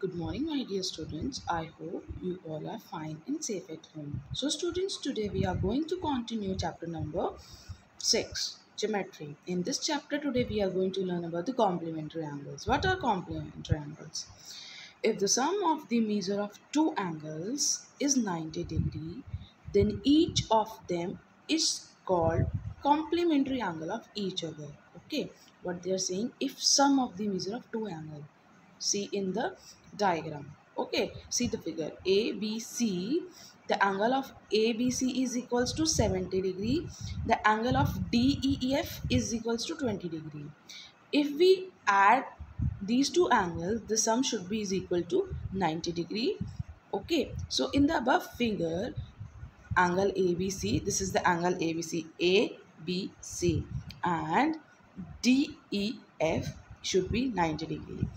Good morning, my dear students. I hope you all are fine and safe at home. So, students, today we are going to continue chapter number 6 Geometry. In this chapter, today we are going to learn about the complementary angles. What are complementary angles? If the sum of the measure of two angles is 90 degree, then each of them is called complementary angle of each other. Okay, what they are saying if sum of the measure of two angles see in the diagram. Okay see the figure. Abc the angle of abc is equals to 70 degree. The angle of def is equals to 20 degree. If we add these two angles the sum should be is equal to 90 degree. Okay so in the above figure angle abc this is the angle abc abc and def should be 90 degree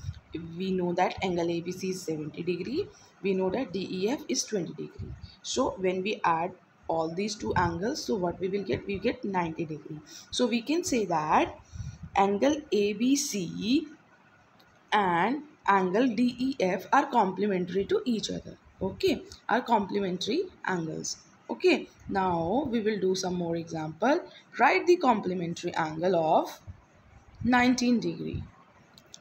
we know that angle ABC is 70 degree. We know that DEF is 20 degree. So when we add all these two angles, so what we will get? We get 90 degree. So we can say that angle ABC and angle DEF are complementary to each other. Okay, are complementary angles. Okay, now we will do some more example. Write the complementary angle of 19 degree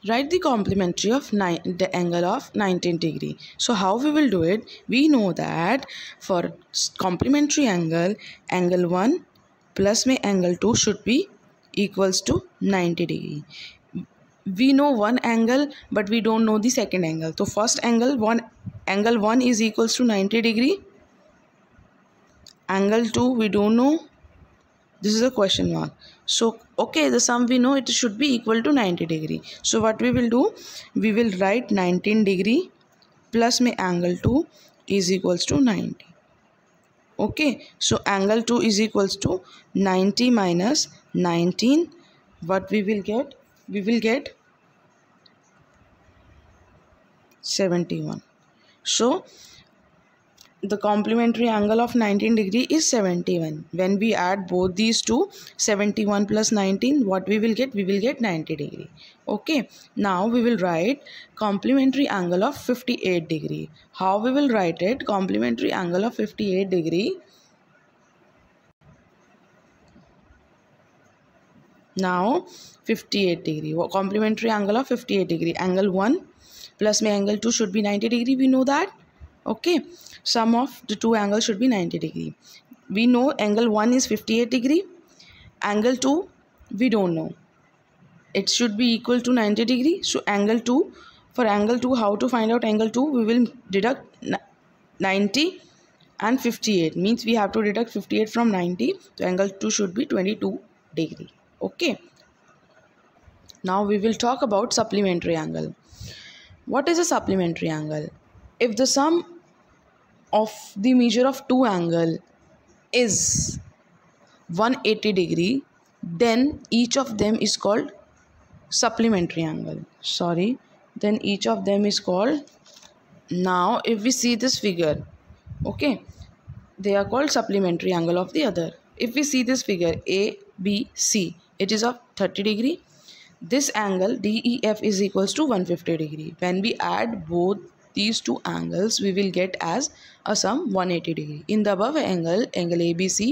write the complementary of the angle of 19 degree. So how we will do it? We know that for complementary angle angle 1 plus my angle 2 should be equals to 90 degree. We know one angle but we don't know the second angle. So first angle one angle 1 is equals to 90 degree. Angle 2 we don't know. This is a question mark. So okay the sum we know it should be equal to 90 degree. So what we will do? We will write 19 degree plus my angle 2 is equals to 90 okay so angle 2 is equals to 90 minus 19 what we will get? We will get 71 so the complementary angle of 19 degree is 71 when we add both these two 71 plus 19 what we will get? We will get 90 degree. Okay. Now we will write complementary angle of 58 degree. How we will write it? Complementary angle of 58 degree. Now 58 degree. Complementary angle of 58 degree. Angle 1 plus my angle 2 should be 90 degree. We know that okay. Sum of the two angles should be 90 degree. We know angle 1 is 58 degree. Angle 2 we don't know. It should be equal to 90 degree. So angle 2 for angle 2 how to find out angle 2 we will deduct 90 and 58 means we have to deduct 58 from 90 so angle 2 should be 22 degree. Okay. Now we will talk about supplementary angle. What is a supplementary angle? If the sum of the measure of two angle is 180 degree then each of them is called supplementary angle. Sorry. Then each of them is called now if we see this figure okay they are called supplementary angle of the other. If we see this figure a b c it is of 30 degree. This angle def is equals to 150 degree. When we add both these two angles we will get as a sum 180 degree. In the above angle angle abc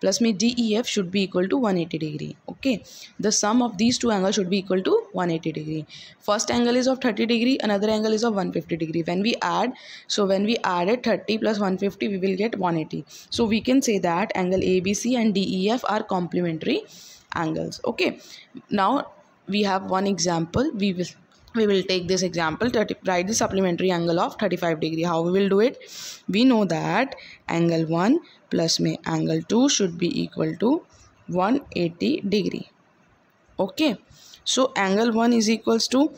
plus me def should be equal to 180 degree. Okay? The sum of these two angles should be equal to 180 degree. First angle is of 30 degree another angle is of 150 degree. When we add so when we added 30 plus 150 we will get 180 so we can say that angle abc and def are complementary angles. Okay? Now we have one example. We will we will take this example to write the supplementary angle of 35 degree. How we will do it? We know that angle 1 plus my angle 2 should be equal to 180 degree. Okay. So angle 1 is equals to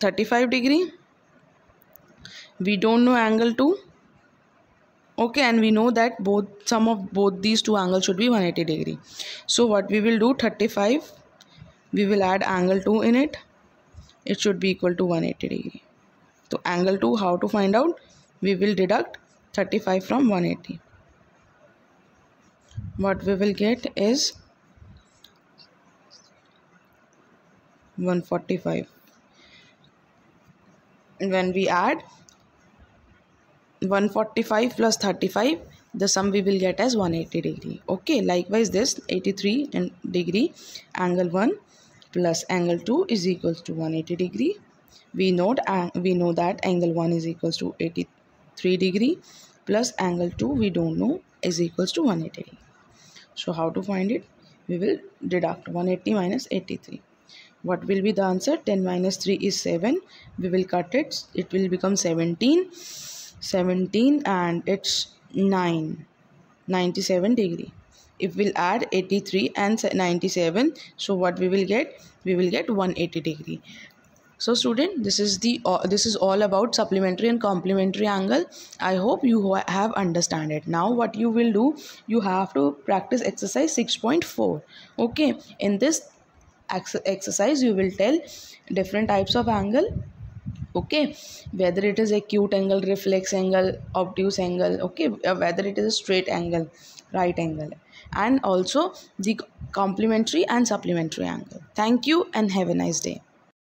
35 degree. We don't know angle 2 okay and we know that both sum of both these two angles should be 180 degree. So what we will do? 35 we will add angle 2 in it it should be equal to 180 degree. So angle 2 how to find out? We will deduct 35 from 180 what we will get is 145 when we add 145 plus 35 the sum we will get as 180 degree. Okay likewise this 83 and degree angle 1 plus angle 2 is equals to 180 degree. We know uh, we know that angle 1 is equals to 83 degree plus angle 2 we don't know is equals to 180 degree. so how to find it? We will deduct 180 minus 83 what will be the answer? 10 minus 3 is 7 we will cut it. It will become 17 17 and it's 9 97 degree if we'll add 83 and 97 so what we will get? We will get 180 degree. So student this is the uh, this is all about supplementary and complementary angle. I hope you have understand it. Now what you will do you have to practice exercise 6.4 okay? In this ex exercise you will tell different types of angle. Okay? Whether it is acute angle reflex angle obtuse angle. Okay? Uh, whether it is a straight angle right angle and also the complementary and supplementary angle. Thank you and have a nice day